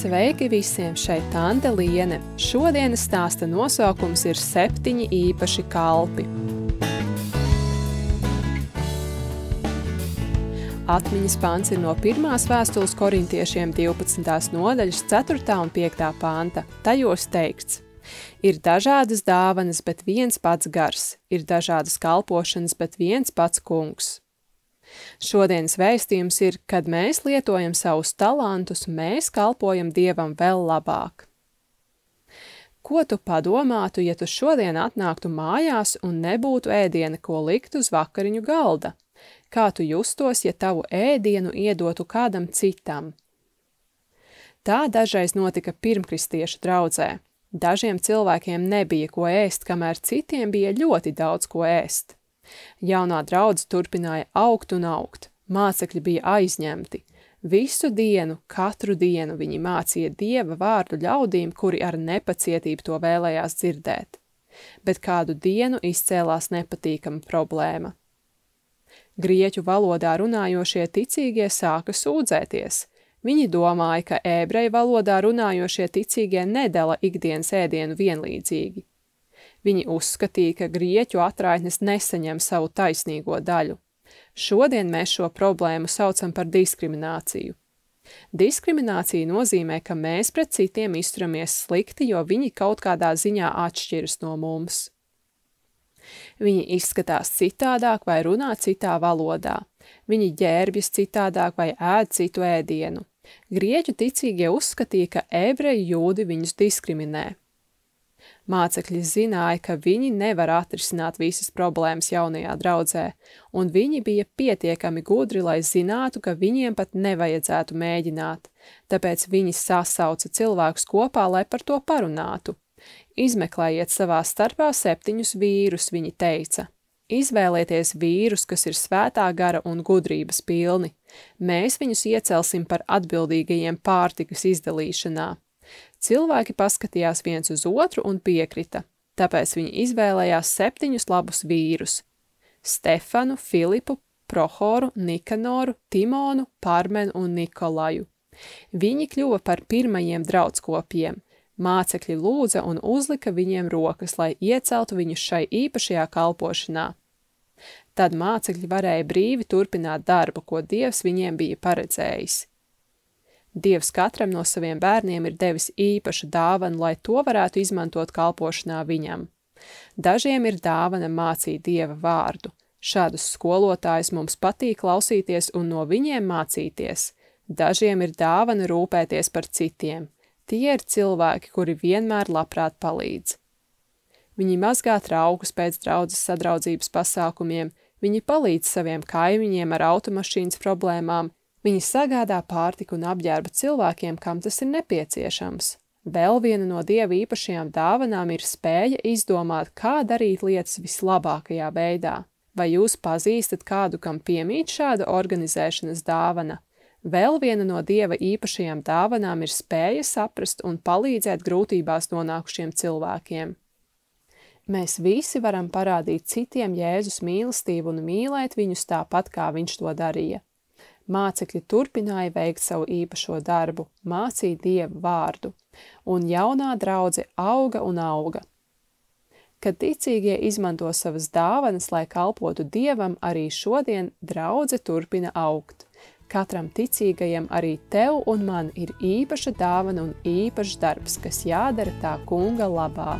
Sveiki visiem! Šeit Tante Liene. Šodienas stāsta nosaukums ir septiņi īpaši kalpi. Atmiņas pants ir no pirmās vēstules korintiešiem 12. nodaļas 4. un 5. panta. Tajos teikts – Ir dažādas dāvanas, bet viens pats gars, ir dažādas kalpošanas, bet viens pats kungs. Šodienas vēstījums ir, kad mēs lietojam savus talantus, mēs kalpojam Dievam vēl labāk. Ko tu padomātu, ja tu šodien atnāktu mājās un nebūtu ēdiena, ko likt uz vakariņu galda? Kā tu justos, ja tavu ēdienu iedotu kādam citam? Tā dažreiz notika pirmkristiešu draudzē. Dažiem cilvēkiem nebija ko ēst, kamēr citiem bija ļoti daudz ko ēst. Jaunā draudze turpināja augt un augt. Mācekļi bija aizņemti. Visu dienu, katru dienu viņi mācīja dieva vārdu ļaudīm, kuri ar nepacietību to vēlējās dzirdēt. Bet kādu dienu izcēlās nepatīkama problēma. Grieķu valodā runājošie ticīgie sāka sūdzēties. Viņi domāja, ka ebreju valodā runājošie ticīgie nedala ikdienas ēdienu vienlīdzīgi. Viņi uzskatīja, ka grieķu atraitnes nesaņem savu taisnīgo daļu. Šodien mēs šo problēmu saucam par diskrimināciju. Diskriminācija nozīmē, ka mēs pret citiem izturamies slikti, jo viņi kaut kādā ziņā atšķiras no mums. Viņi izskatās citādāk vai runā citā valodā. Viņi ģērbjas citādāk vai ēd citu ēdienu. Grieķu ticīgie uzskatīja, ka ebreju jūdi viņus diskriminē. Mācekļi zināja, ka viņi nevar atrisināt visas problēmas jaunajā draudzē, un viņi bija pietiekami gudri, lai zinātu, ka viņiem pat nevajadzētu mēģināt, tāpēc viņi sasauca cilvēkus kopā, lai par to parunātu. Izmeklējiet savā starpā septiņus vīrus, viņi teica. Izvēlieties vīrus, kas ir svētā gara un gudrības pilni. Mēs viņus iecelsim par atbildīgajiem pārtikas izdalīšanā. Cilvēki paskatījās viens uz otru un piekrita, tāpēc viņi izvēlējās septiņus labus vīrus – Stefanu, Filipu, Prohoru, Nikanoru, Timonu, Parmenu un Nikolaju. Viņi kļuva par pirmajiem draudskopiem. Mācekļi lūdza un uzlika viņiem rokas, lai ieceltu viņus šai īpašajā kalpošanā. Tad mācekļi varēja brīvi turpināt darbu, ko Dievs viņiem bija paredzējis. Dievs katram no saviem bērniem ir devis īpašu dāvanu, lai to varētu izmantot kalpošanā viņam. Dažiem ir dāvana mācīt Dieva vārdu. Šādus skolotājus mums patīk klausīties un no viņiem mācīties. Dažiem ir dāvana rūpēties par citiem. Tie ir cilvēki, kuri vienmēr labprāt palīdz. Viņi mazgā traukus pēc draudzes sadraudzības pasākumiem, viņi palīdz saviem kaimiņiem ar automašīnas problēmām, Viņi sagādā pārtiku un apģērba cilvēkiem, kam tas ir nepieciešams. Vēl viena no dieva īpašajām dāvanām ir spēja izdomāt, kā darīt lietas vislabākajā veidā. Vai jūs pazīstat kādu, kam piemīt šāda organizēšanas dāvana? Vēl viena no dieva īpašajām dāvanām ir spēja saprast un palīdzēt grūtībās nonākušiem cilvēkiem. Mēs visi varam parādīt citiem Jēzus mīlestību un mīlēt viņus tāpat, kā viņš to darīja. Mācekļi turpināja veikt savu īpašo darbu, mācīt Dievu vārdu, un jaunā draudze auga un auga. Kad ticīgie izmanto savas dāvanas, lai kalpotu Dievam, arī šodien draudze turpina augt. Katram ticīgajam arī tev un man ir īpaša dāvana un īpašs darbs, kas jādara tā kunga labā.